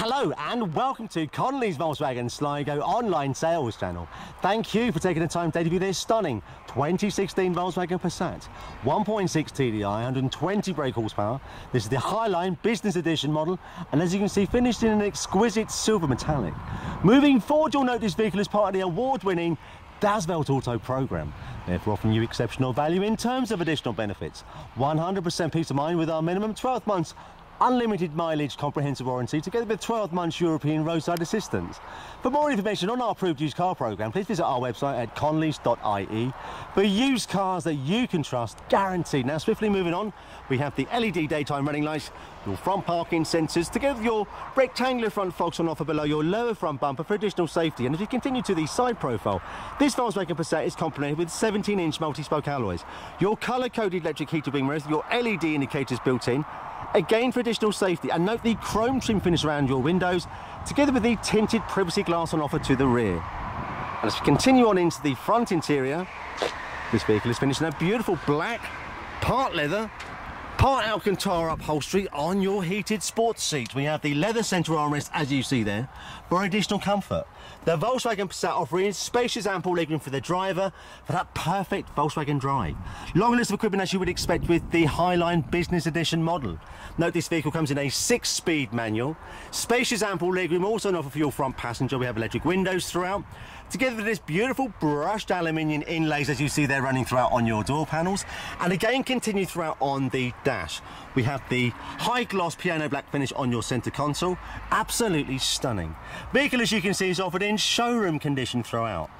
Hello and welcome to Connolly's Volkswagen Sligo online sales channel. Thank you for taking the time today to view this stunning 2016 Volkswagen Passat. 1.6 TDI, 120 brake horsepower. This is the Highline Business Edition model and as you can see finished in an exquisite silver metallic. Moving forward you'll note this vehicle is part of the award-winning Das Welt Auto program, therefore offering you exceptional value in terms of additional benefits. 100% peace of mind with our minimum 12 months unlimited mileage comprehensive warranty together with 12 months European roadside assistance. For more information on our approved used car programme, please visit our website at connollys.ie for used cars that you can trust, guaranteed. Now, swiftly moving on, we have the LED daytime running lights, your front parking sensors, together with your rectangular front fogs on offer below your lower front bumper for additional safety. And if you continue to the side profile, this Volkswagen Passat is complemented with 17-inch multi-spoke alloys, your colour-coded electric heated wing mirrors, your LED indicators built in, Again for additional safety and note the chrome trim finish around your windows together with the tinted privacy glass on offer to the rear. And as we continue on into the front interior, this vehicle is finished in a beautiful black, part leather, part Alcantara upholstery on your heated sports seat. We have the leather centre armrest as you see there for additional comfort. The Volkswagen Passat offering spacious ample legroom for the driver for that perfect Volkswagen drive. Long list of equipment as you would expect with the Highline Business Edition model. Note this vehicle comes in a six-speed manual. Spacious ample legroom also on offer for your front passenger. We have electric windows throughout. Together with this beautiful brushed aluminium inlays as you see there running throughout on your door panels. And again continue throughout on the dash. We have the high gloss piano black finish on your centre console. Absolutely stunning. Vehicle as you can see is offered in showroom condition throughout.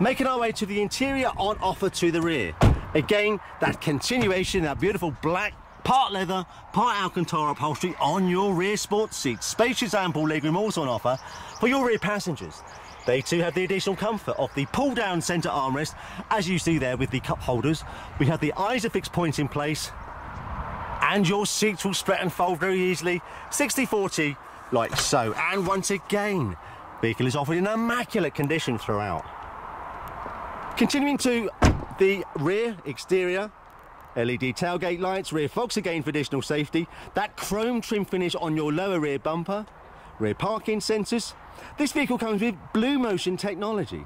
Making our way to the interior on offer to the rear. Again, that continuation, that beautiful black part leather, part Alcantara upholstery on your rear sports seats. Spacious ample legroom also on offer for your rear passengers. They too have the additional comfort of the pull down centre armrest as you see there with the cup holders. We have the ISOFIX points in place and your seats will spread and fold very easily 60-40 like so and once again vehicle is offered in immaculate condition throughout. Continuing to the rear exterior LED tailgate lights, rear fogs again for additional safety, that chrome trim finish on your lower rear bumper, rear parking sensors. This vehicle comes with Blue Motion technology.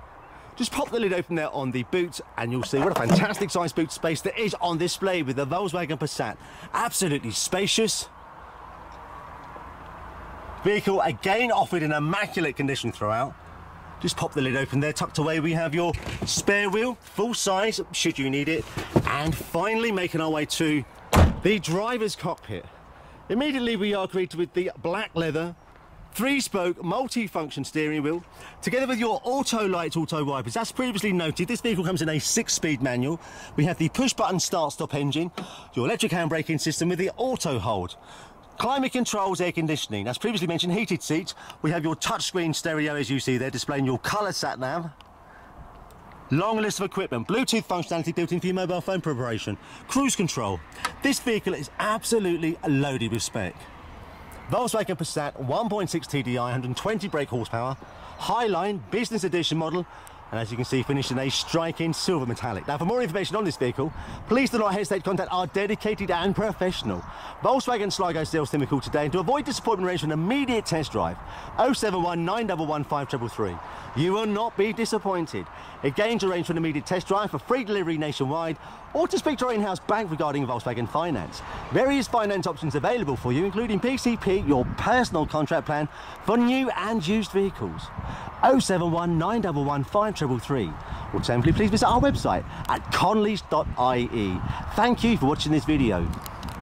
Just pop the lid open there on the boot and you'll see what a fantastic size boot space there is on display with the Volkswagen Passat. Absolutely spacious. Vehicle again offered in immaculate condition throughout. Just pop the lid open there, tucked away we have your spare wheel, full size, should you need it. And finally making our way to the driver's cockpit. Immediately we are greeted with the black leather, three-spoke, multi-function steering wheel, together with your auto lights, auto wipers. As previously noted, this vehicle comes in a six-speed manual. We have the push-button start-stop engine, your electric handbraking system with the auto hold. Climate controls, air conditioning. As previously mentioned, heated seats. We have your touchscreen stereo, as you see there, displaying your colour sat nav. Long list of equipment, Bluetooth functionality built in for your mobile phone preparation, cruise control. This vehicle is absolutely loaded with spec. Volkswagen Passat 1.6 TDI, 120 brake horsepower, Highline Business Edition model, and as you can see finished in a striking silver metallic. Now for more information on this vehicle, please do not hesitate to contact our dedicated and professional Volkswagen Sligo sales team call today and to avoid disappointment arrange for an immediate test drive 071 911 You will not be disappointed. Again to arrange for an immediate test drive for free delivery nationwide or to speak to our in-house bank regarding Volkswagen Finance. Various finance options available for you including PCP, your personal contract plan for new and used vehicles. 071 911 5333. Alternatively, please visit our website at connollys.ie. Thank you for watching this video.